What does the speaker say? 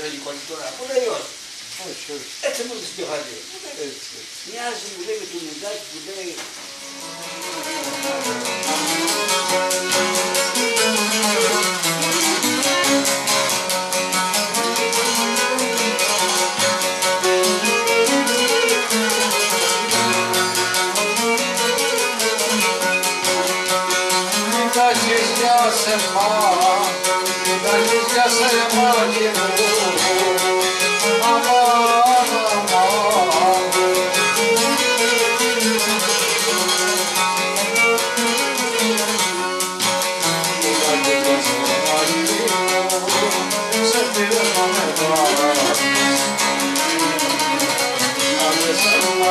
questa è l'accusa di qualità. Pure io. E se non si fa dire. Mi ha